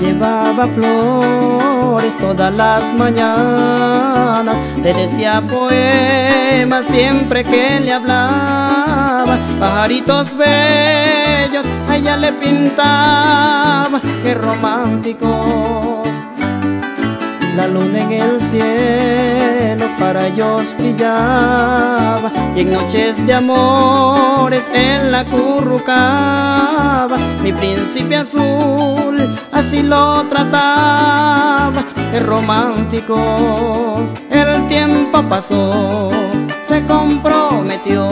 le llevaba flores todas las mañanas, le decía poemas siempre que le hablaba, pajaritos bellos a ella le pintaba, qué románticos. La luna en el cielo para ellos brillaba y en noches de amores en la currucaba. Mi príncipe azul así lo trataba, qué románticos. El tiempo pasó, se comprometió,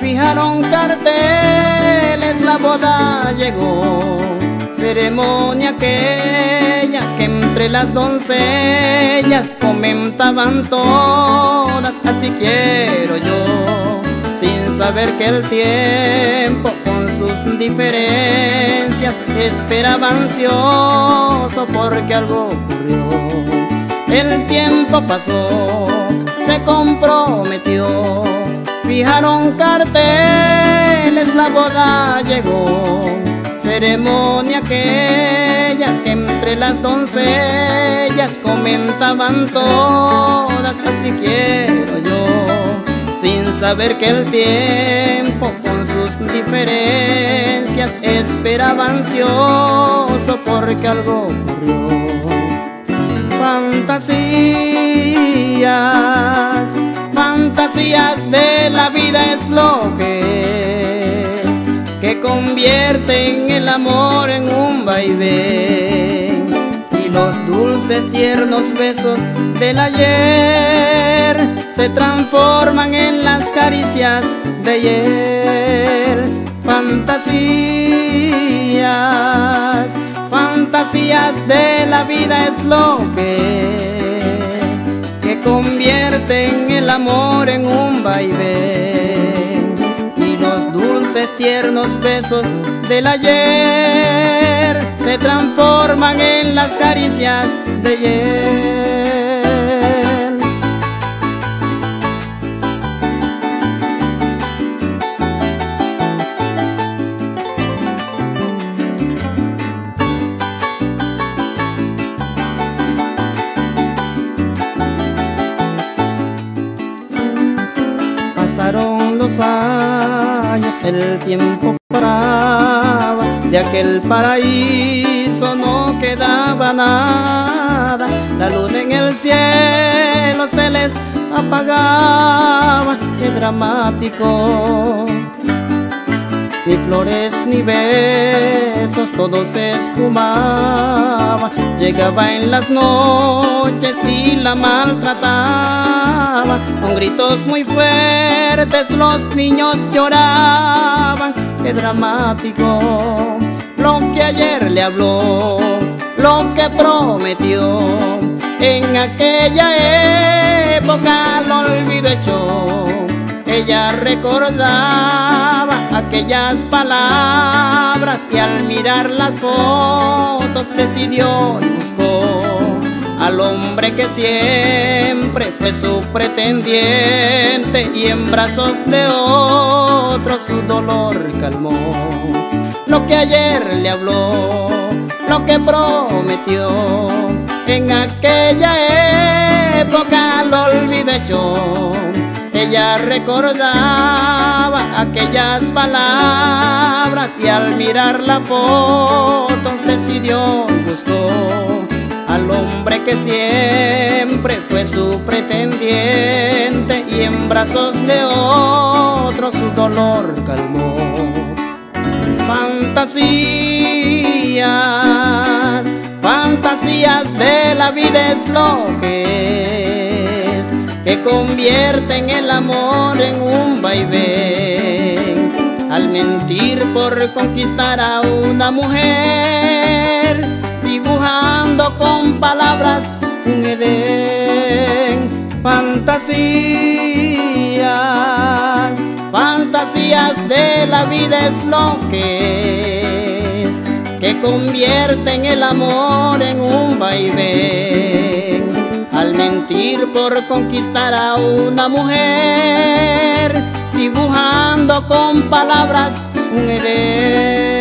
fijaron carteles, la boda llegó ceremonia que las doncellas comentaban todas, así quiero yo, sin saber que el tiempo con sus diferencias esperaba ansioso porque algo ocurrió. El tiempo pasó, se comprometió, fijaron carteles, la boda llegó ceremonia aquella que entre las doncellas comentaban todas, así quiero yo, sin saber que el tiempo con sus diferencias esperaba ansioso porque algo ocurrió. Fantasías, fantasías de la vida es lo que que convierten el amor en un vaivén los dulces tiernos besos del ayer se transforman en las caricias de ayer. Fantasías, fantasías de la vida es lo que que convierten el amor en un vaivén tiernos besos del ayer se transforman en las caricias de ayer. Pasaron los años, el tiempo paraba, de aquel paraíso no quedaba nada, la luna en el cielo se les apagaba, qué dramático. Ni flores ni besos, todo se esfumaba. Llegaba en las noches y la maltrataba. Con gritos muy fuertes los niños lloraban. Qué dramático lo que ayer le habló, lo que prometió. En aquella época lo olvido hecho. Ella recordaba aquellas palabras y al mirar las fotos decidió y buscó al hombre que siempre fue su pretendiente y en brazos de otro su dolor calmó. Lo que ayer le habló, lo que prometió, en aquella época lo olvidé yo ella recordaba aquellas palabras y al mirar la foto decidió y buscó al hombre que siempre fue su pretendiente y en brazos de otro su dolor calmó. Fantasías, fantasías de la vida es lo que que convierten el amor en un vaivén. Al mentir por conquistar a una mujer, dibujando con palabras un Edén. Fantasías, fantasías de la vida es lo que es, que convierten el amor en un vaivén al mentir por conquistar a una mujer, dibujando con palabras un Edén.